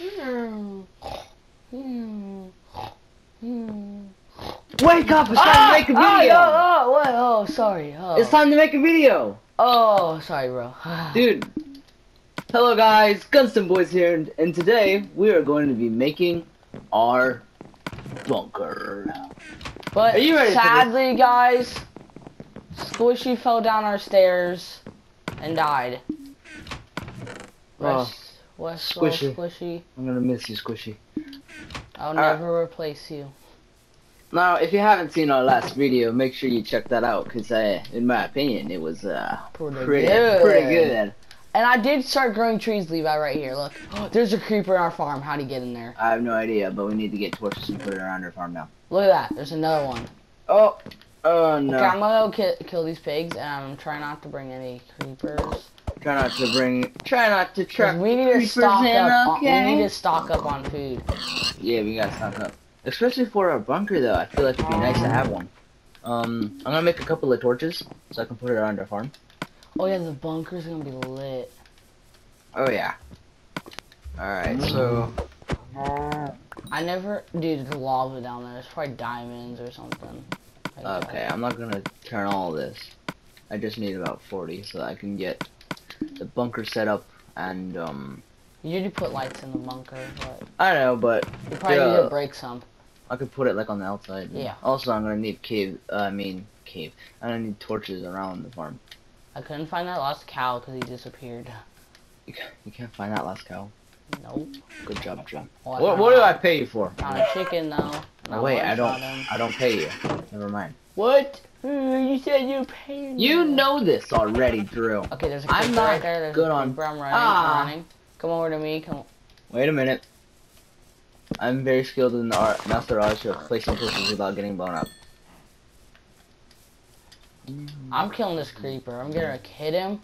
Wake up! It's time to make a Oh, video. oh, oh, what? Oh, sorry. Oh. It's time to make a video, Oh, sorry, bro. dude. Hello guys, Guns10Boys here, and, and today we are going to be making our bunker. But Are you ready sadly, guys, Squishy fell down our stairs and died. Oh, Rest, West, Squishy. Squishy. Squishy. I'm gonna miss you, Squishy. I'll Alright. never replace you. Now, if you haven't seen our last video, make sure you check that out, cause uh, in my opinion, it was uh, Pretty pretty, good. pretty good. And I did start growing trees, Levi, right here. Look, there's a creeper in our farm. How'd he get in there? I have no idea, but we need to get torches and put it around our farm now. Look at that. There's another one. Oh, oh no! Okay, I'm gonna go ki- kill these pigs, and I'm trying not to bring any creepers. Try not to bring. Try not to trap. we need to stock in, up. On, okay? we need to stock up on food. Yeah, we gotta stock up. Especially for our bunker, though. I feel like it'd be nice to have one. Um, I'm gonna make a couple of torches so I can put it around our farm. Oh yeah, the bunker's gonna be lit. Oh yeah. All right, so I never, dude, the lava down there. It's probably diamonds or something. like that. okay, I'm not gonna turn all this. I just need about 40 so I can get the bunker set up and um. You usually put lights in the bunker, but I don't know, but you probably need to break some. I could put it like on the outside. Yeah. Also, I'm gonna need cave. Uh, I mean cave. I'm gonna need torches around the farm. I couldn't find that lost cow because he disappeared. You can't, you can't find that last cow. Nope. Good job, Jim. Oh, What, what do I pay you for? Found a chicken though. Oh, Not wait, I don't. I don't pay you. Never mind. What? Mm, You said you paid. You know this already, Drew. Okay, there's a I'm creeper not right there. There's good a on- creeper. I'm running. Ah. I'm running. Come over to me. Come. Wait a minute. I'm very skilled in the art, master art of placing torches without getting blown up. I'm killing this creeper. I'm gonna hit him.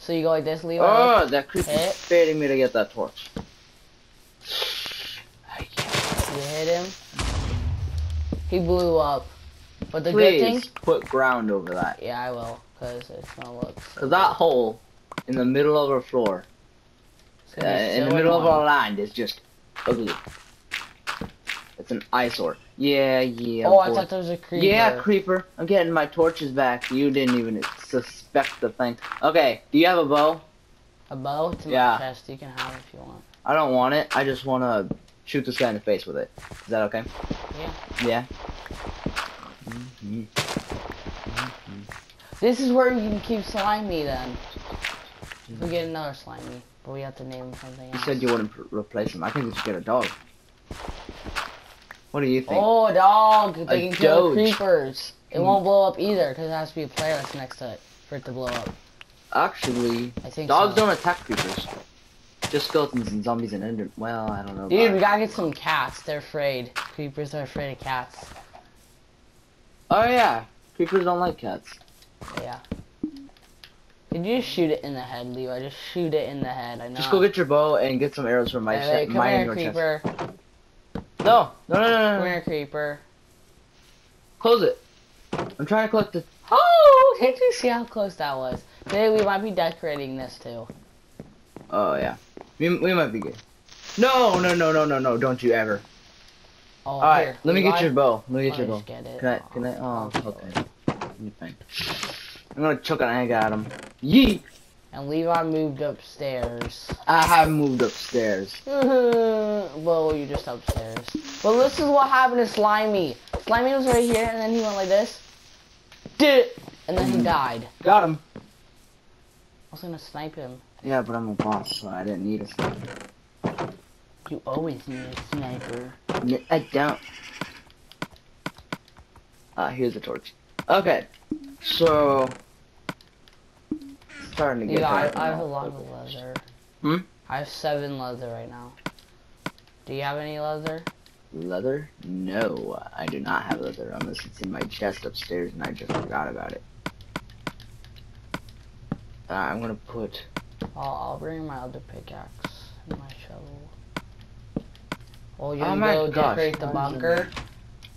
So you go like this, Levi. Oh, that creeper's Hit. fading me to get that torch. You hit him. He blew up. But the Please good thing. put ground over that. Yeah, I will, cause it's gonna look. so Cause that hole in the middle of our floor, uh, gonna in the so middle of our land, is just ugly. It's an eyesore. Yeah, yeah. Oh, I thought there was a creeper. Yeah, creeper. I'm getting my torches back. You didn't even suspect the thing. Okay, do you have a bow? A bow? It's in Yeah. my chest. You can have it if you want. I don't want it. I just want to shoot this guy in the face with it. Is that okay? Yeah. Yeah. This is where we can keep slimy then. We get another slimy, but we have to name him something You else. said you wouldn't replace him. I think we should get a dog. What do you think? Oh, a dog! They A can kill doge. creepers. It Hmm. won't blow up either, because it has to be a player that's next to it for it to blow up. Actually, I think dogs so. don't attack creepers. Just skeletons and zombies and ender. Well, I don't know. Dude, we gotta get some cats. They're afraid. Creepers are afraid of cats. Oh yeah, creepers don't like cats. Yeah. Could you just shoot it in the head, Levi? Just shoot it in the head. I know. Just go get your bow and get some arrows from my Hey, chest. come mine here, your chest. creeper. No, no, no, no, no, Come no. here, creeper. Close it. I'm trying to collect the. Oh, did you see how close that was? Today we might be decorating this too. Oh yeah, we, we might be good. No, no, no, no, no, no! Don't you ever. Oh, All right, here, let me get your bow. Let me get your bow. get it. Can I? Can I? Oh, oh okay. You think. I'm gonna chuck an egg at him. Yeet! And Levi moved upstairs. I have moved upstairs. well, you're just upstairs. Well, this is what happened to Slimy. Slimy was right here, and then he went like this. Did it, and then he mm. died. Got him. I was gonna snipe him. Yeah, but I'm a boss, so I didn't need a sniper. You always need a sniper. N- I don't. Ah, here's the torch. Okay, so starting to get. Yeah, I, I have a lot of leather. Hmm? I have seven leather right now. Do you have any leather? Leather? No, I do not have leather unless it's in my chest upstairs and I just forgot about it. Uh, I'm gonna put. I'll, I'll bring my other pickaxe and my shovel. Oh, you Oh my go gosh, decorate the why is it bunker?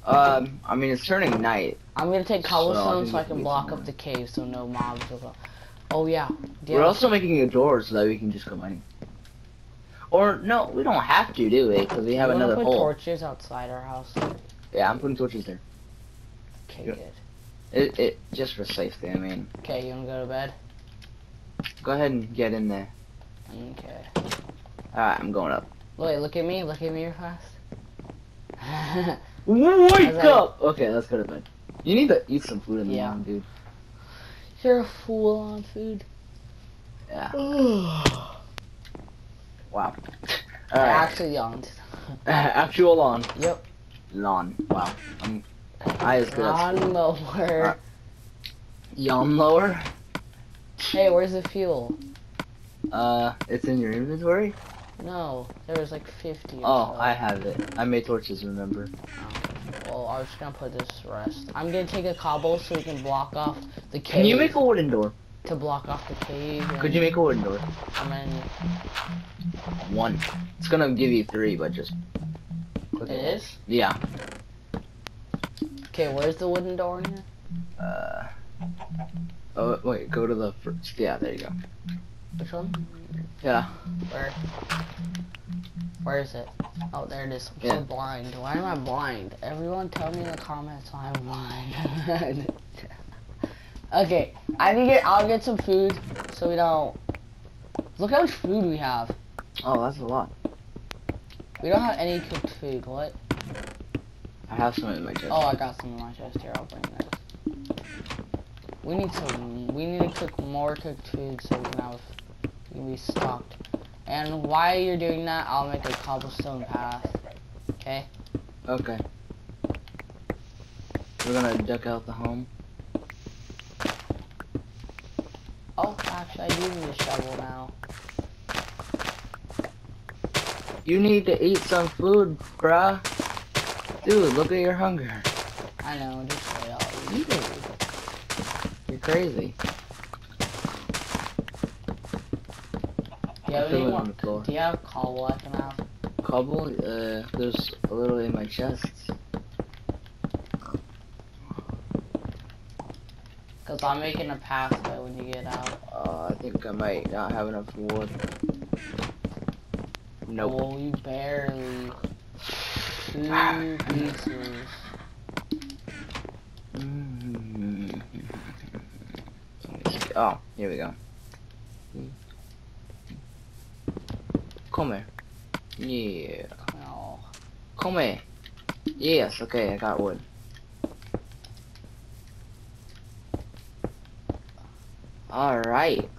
Um, I mean it's turning night. I'm gonna take So, cobblestone think so I can block up the cave so no mobs will go. Oh yeah. You We're also making a door so that we can just go mining. Or no, we don't have to do it because we have You another put hole. torches outside our house. Yeah, I'm putting torches there. Okay, Yeah. good. It, it just for safety. I mean, Okay, you wanna go to bed? go ahead and get in there. Okay. All right, I'm going up. Wait, look at me. Look at me real fast. Wake up! Okay, let's go to bed. You need to eat some food in the Yeah. morning, dude. You're a fool on food. Yeah. I Wow. All right. actually yawned. Actual lawn. Yep. Lawn. Wow. I'm. I just got Lawn mower. yawn lower. Hey, where's the fuel? Uh, it's in your inventory. No, there was like 50 or Oh, so. I have it. I made torches. Remember? Well, I was gonna put this rest. I'm gonna take a cobble so we can block off the cave. Can you make a wooden door? to block off the cave? Could you make a wooden door? One. It's gonna give you three, but just. it once. Yeah. Okay, where's the wooden door in here? Uh. Oh wait, go to the first. Yeah, there you go. Which one? Yeah. Where? Where is it? Oh, there it is. I'm Yeah. so blind. Why am I blind? Everyone tell me in the comments why I'm blind. okay, I get. I'll get some food so we don't. Look how much food we have. Oh, that's a lot. We don't have any cooked food. What? I have some in my chest. Oh, I got some in my chest here. I'll bring this. We need some. We need to cook more cooked food so we can have. Can be stocked. And while you're doing that, I'll make a cobblestone path. Okay. Okay. We're gonna duck out the home. Oh, actually, I do need a shovel now. You need to eat some food, bruh. Dude, look at your hunger. I know. Just wait. I'll Eat it. You're crazy. Do you have I feel any it more? on the floor. Do you have cobble I can have? Cobble, uh, there's a little in my chest. Cause I'm making a pathway when you get out. Uh, I think I might not have enough wood. Nope. Oh, you barely. Two pieces. Mm. Oh, here we go. Come here. Yeah. No. Come here. Yes, okay, I got wood. Alright.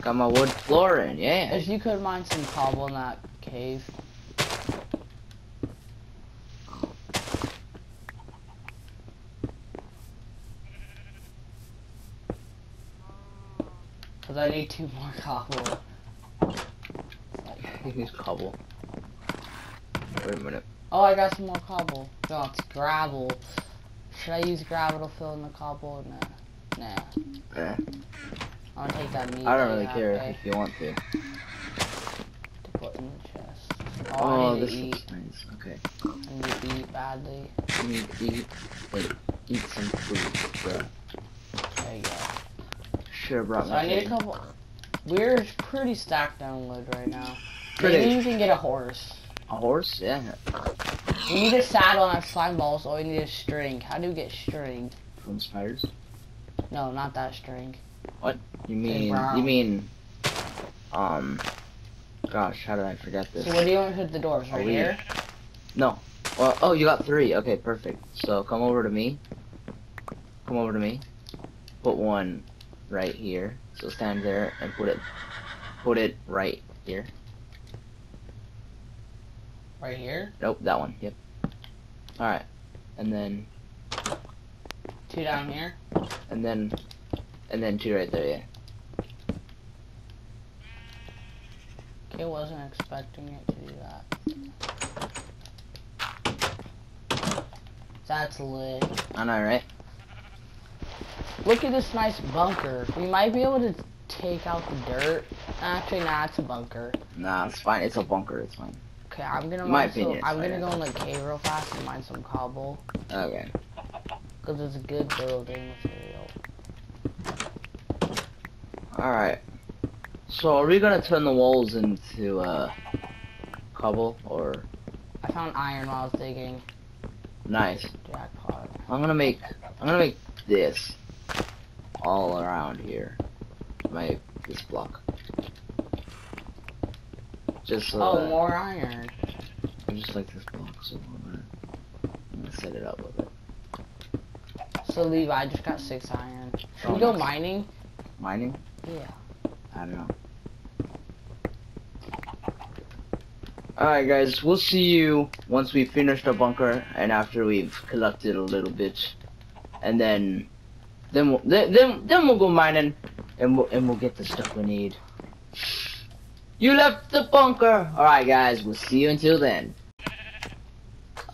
Got my wood flooring, yeah. If you could mine some cobble in that cave. Cause I need two more cobble. Use cobble. Wait a minute. Oh, I got some more cobble. No, it's gravel. Should I use gravel to fill in the cobble? Nah. Nah. Eh, I'm gonna take that meat. I don't really care if you want to. to put in the chest. Oh, Oh, this eat. looks nice. Okay. I need to eat badly. You need to eat. Wait, eat some food, bro. There you go. Should have brought So my I need a couple. We're pretty stacked on wood right now. Pretty. Maybe you can get a horse. A horse? Yeah. We need a saddle and a slime ball, so we need a string. How do you get string? From spiders. No, not that string. What? You mean? You mean? Um. Gosh, how did I forget this? So where do you want to put the doors? Right here? here. No. Well, oh, you got three. Okay, perfect. So come over to me. Come over to me. Put one right here. So stand there and put it. Put it right here. Right here? Nope, that one. Yep. All right. And then, Two down here? and then, and then two right there. Yeah. Okay, wasn't expecting it to do that. That's lit. I know, right? Look at this nice bunker. We might be able to take out the dirt. Actually, nah, it's a bunker. Nah, it's fine. It's a bunker. It's fine. Okay, I'm gonna my mine some, I'm gonna go in the cave real fast and mine some cobble. Okay. Because it's a good building material. All right. So are we gonna turn the walls into uh cobble or I found iron while I was digging. nice? Jackpot. I'm gonna make I'm gonna make this all around here. My this block. Just so Oh, that- more iron. I just like this box gonna, I'm gonna set it up with it. So Levi, I just got six iron. Should Oh, we go nice. mining? Mining? Yeah. I don't know. Alright guys, we'll see you once we finish the bunker and after we've collected a little bit. And then then we'll then then, then we'll go mining and we'll and we'll get the stuff we need. You left the bunker! Alright guys, we'll see you until then.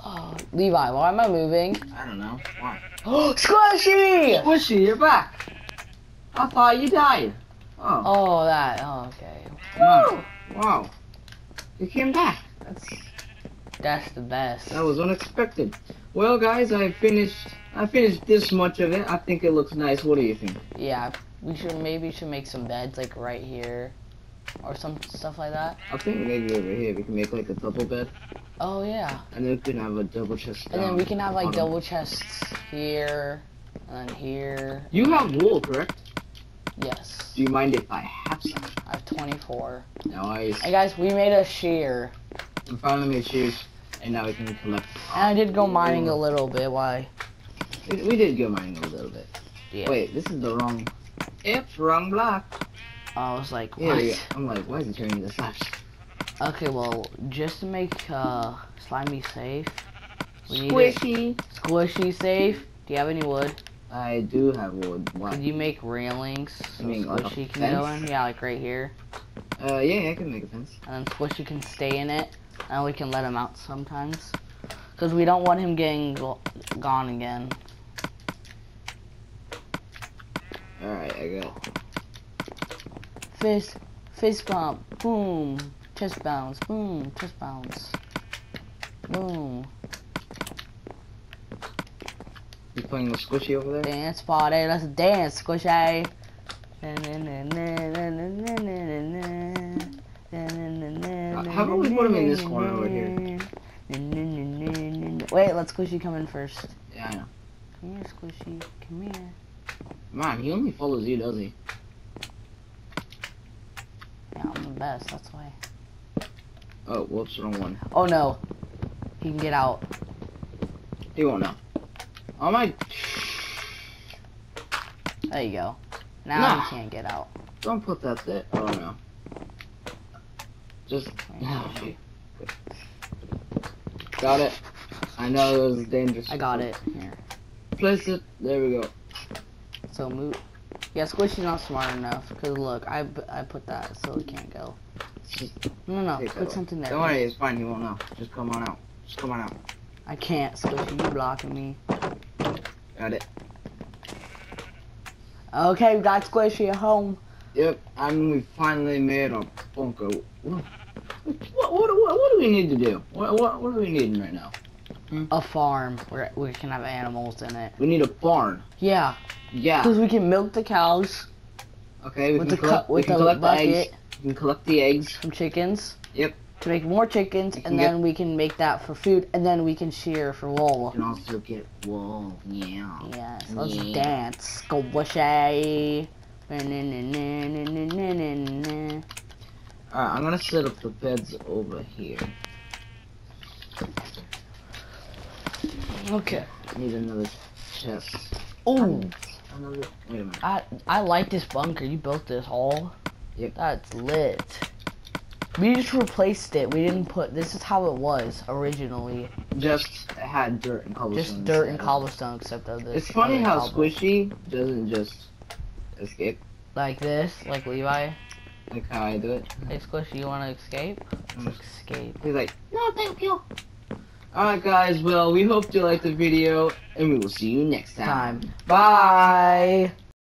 Oh, Levi, why am I moving? I don't know. Why? Oh, Squishy! Squishy, you're back! I thought you died. Oh. Oh, that. Oh, okay. Wow. Wow. You came back. That's That's the best. That was unexpected. Well, guys, I finished. I finished this much of it. I think it looks nice. What do you think? Yeah, we should maybe should make some beds like right here, or some stuff like that. I think maybe over here we can make like a double bed, Oh yeah, and then we can have a double chest. and then we can have like double chests here, and then here. You have wool, correct? Yes, Do you mind if I have some? I have 24. Nice. Hey guys, we made a shear, We finally made shoes, and now we can collect. and I did go mining a little bit. Why? We, we did go mining a little bit. Yeah. Wait, this is the wrong. It's wrong block. I was like, what? yeah. I'm like, why is it turning this up? Okay, well, just to make uh, slimy safe, we need Squishy. squishy safe. Do you have any wood? I do have wood. Why? Could you make railings so You mean like a Squishy can go in? Yeah, like right here. Uh, yeah, I can make a fence. And then Squishy can stay in it. And we can let him out sometimes. Because we don't want him getting go- gone again. Alright, I got. Fist, fist bump, boom. Chest bounce, boom. Chest bounce. Boom. You playing with Squishy over there? Dance party, let's dance, Squishy. how about we put him in this corner over here? Wait, let Squishy come in first. Yeah, I know. Come here, Squishy. Come here. Man, he only follows you, does he? Yeah, I'm the best, that's why. Oh, whoops, wrong one. Oh no. He can get out. He won't know. Oh my! There you go. Now Nah. he can't get out. Don't put that there. Oh no. Just. Oh. Got it. I know it was dangerous. I got it. Here. Place it. There we go. So move. Yeah, Squishy's not smart enough. Cause look, I, I put that so he can't go. No, no, put something there. Don't worry, it's fine. He won't know. Just come on out. Just come on out. I can't, Squishy. You're blocking me. Got it. Okay, we got Squishy at home. Yep, and we finally made a bunker. What, what, what, what, do we need to do? What, what, what are we needing right now? A farm where we can have animals in it. We need a barn. Yeah, Yeah. because we can milk the cows Okay, we with can the collect, we can the collect the eggs. We can collect the eggs. from chickens. Yep. To make more chickens, and then we can make that for food, and then we can shear for wool. We can also get wool. Yeah. Yes, let's Yeah. dance. Squishy. Alright, I'm gonna set up the beds over here. Okay. Need another chest. Oh, Another. Wait a minute. I I like this bunker. You built this hall. Yep. That's lit. We just replaced it. We didn't put. This is how it was originally. Just had dirt and cobblestone. Just dirt and cobblestone, except of this. It's funny how. Squishy doesn't just escape Like this, like Levi. like how I do it. Hey, Squishy, you want to escape? Mm. Escape. He's like, no, thank you. Alright, guys. Well, we hope you liked the video, and we will see you next time. Time. Bye.